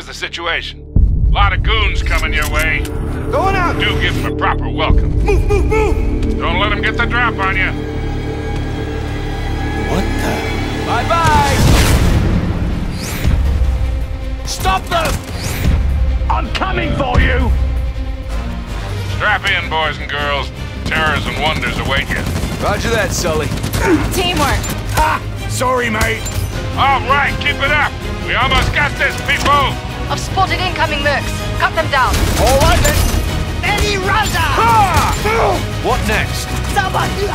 Here's the situation. A lot of goons coming your way. Going out! Do give them a proper welcome. Move, move, move! Don't let them get the drop on you. What the? Bye-bye! Stop them! I'm coming for you! Strap in, boys and girls. Terrors and wonders await you. Roger that, Sully. Teamwork. Ha! Sorry, mate. All right, keep it up. We almost got this, people. I've spotted incoming mercs. Cut them down. All right, then. Any Raza! What next? Somebody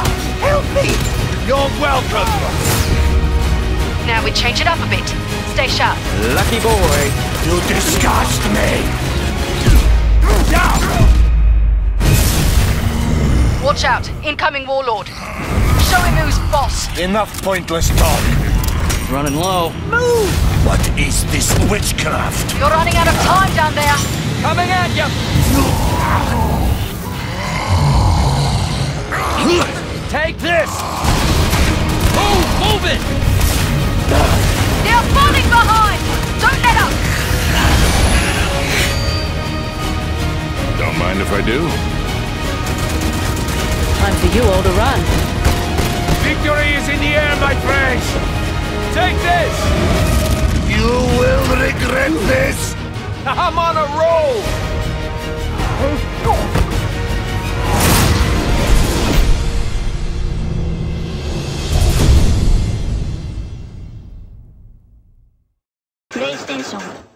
help me! You're welcome. Now we change it up a bit. Stay sharp. Lucky boy. You disgust me. Down! Watch out. Incoming warlord. Show him who's boss. Enough pointless talk. Running low. Move! What is this witchcraft? You're running out of time down there. Coming at you. Take this. Move, move it. They're falling behind. Don't let up. Don't mind if I do. Time for you all to run. Victory is in the air, end this! I'm on a roll! PlayStation